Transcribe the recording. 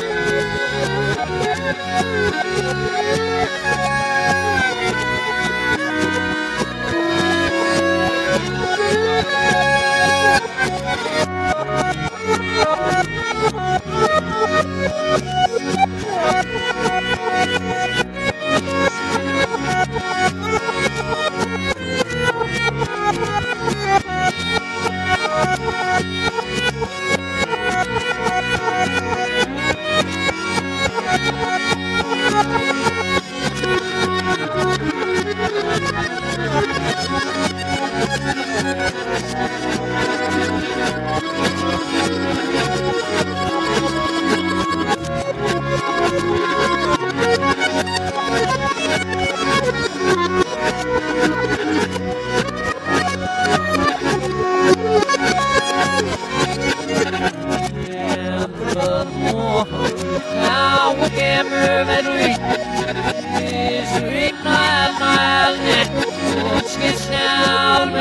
Thank you. Now we can move and reach.